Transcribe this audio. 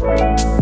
Bye.